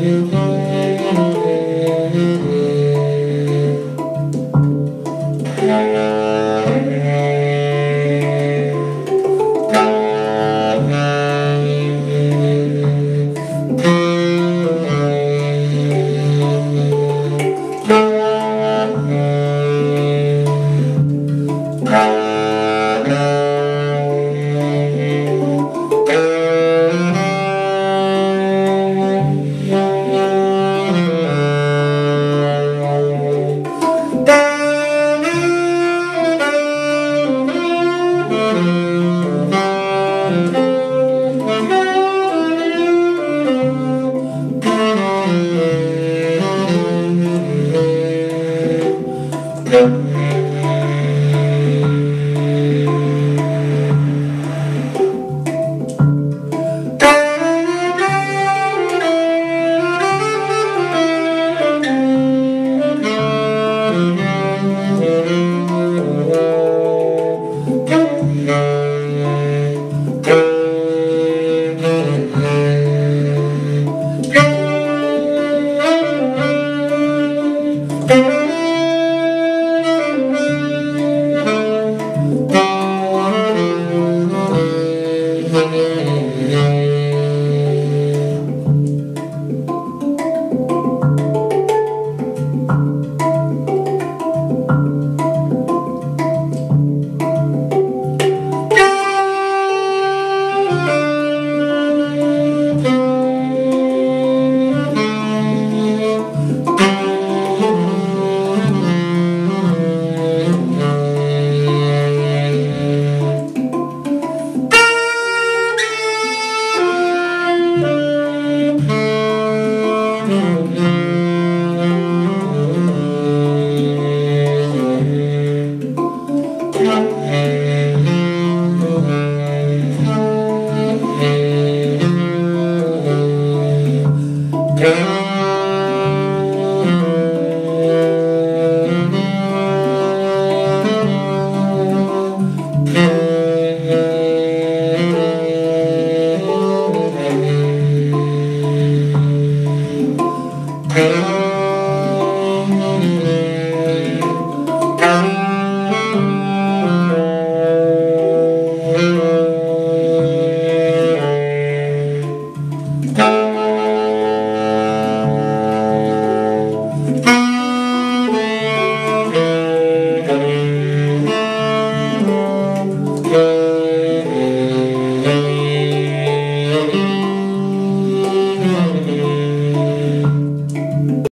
Música Mm-hmm.